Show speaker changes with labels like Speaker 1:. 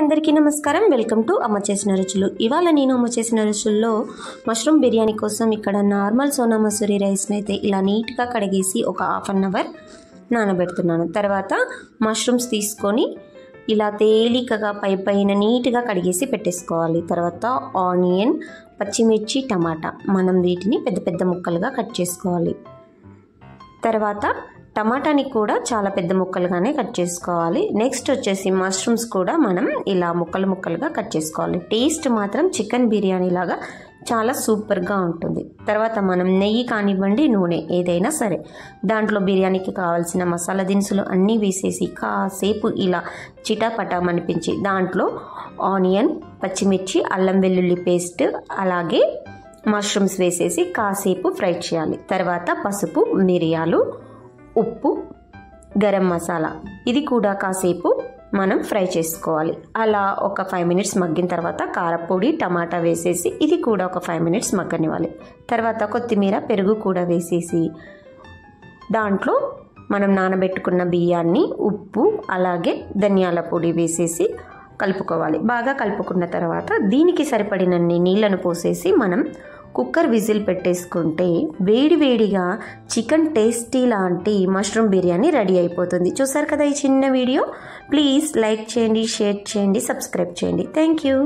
Speaker 1: అందరికీ నమస్కారం. Welcome to అమ్మ చేసిన రుచులు. ఇవాళ నేను అమ్మ చేసిన రుచుల్లో మష్రూమ్ బిర్యానీ కోసం ఇక్కడ నార్మల్ సోనా మసూరి రైస్ని అయితే ఇలా నీట్గా కడిగేసి ఒక హాఫ్ అన్ అవర్ నానబెడుతున్నాను. తర్వాత మష్రూమ్స్ తీసుకొని ఇలా తేలికగా పై పైన నీట్గా కడిగేసి పెట్టేసుకోవాలి. తర్వాత ఆనియన్ పచ్చిమిర్చి టమాటా మనం వీటిని పెద్ద పెద్ద ముక్కలుగా కట్ చేసుకోవాలి. తర్వాత టమాటాని కూడా చాలా పెద్ద ముక్కలుగానే కట్ చేసుకోవాలి. నెక్స్ట్ వచ్చేసి మష్రూమ్స్ కూడా మనం ఇలా ముక్కలు ముక్కలుగా కట్ చేసుకోవాలి. టేస్ట్ మాత్రం చికెన్ బిర్యానీ లాగా చాలా సూపర్గా ఉంటుంది. తర్వాత మనం నెయ్యి కానివ్వండి నూనె ఏదైనా సరే. దాంట్లో బిర్యానీకి కావాల్సిన మసాలా దినుసులు అన్నీ వేసేసి కాసేపు ఇలా చిటాపటం అనిపించి దాంట్లో ఆనియన్ పచ్చిమిర్చి అల్లం వెల్లుల్లి పేస్ట్ అలాగే మష్రూమ్స్ వేసేసి కాసేపు ఫ్రై చేయాలి. తర్వాత పసుపు మిరియాలు ఉప్పు గరం మసాలా. ఇది కూడా కాసేపు మనం ఫ్రై చేసుకోవాలి. అలా ఒక ఫైవ్ మినిట్స్ మగ్గిన తర్వాత కారపొడి టమాటా వేసేసి ఇది కూడా ఒక ఫైవ్ మినిట్స్ మగ్గనివ్వాలి. తర్వాత కొత్తిమీర పెరుగు కూడా వేసేసి దాంట్లో మనం నానబెట్టుకున్న బియ్యాన్ని ఉప్పు అలాగే ధనియాల పొడి వేసేసి కలుపుకోవాలి. బాగా కలుపుకున్న తర్వాత దీనికి సరిపడినన్ని నీళ్ళను పోసేసి మనం కుక్కర్ విజిల్ పెట్టేసుకుంటే వేడివేడిగా చికెన్ టేస్టీ లాంటి మష్రూమ్ బిర్యానీ రెడీ అయిపోతుంది. చూసారు కదా ఈ చిన్న వీడియో? ప్లీజ్ లైక్ చేయండి షేర్ చేయండి సబ్స్క్రైబ్ చేయండి. Thank you.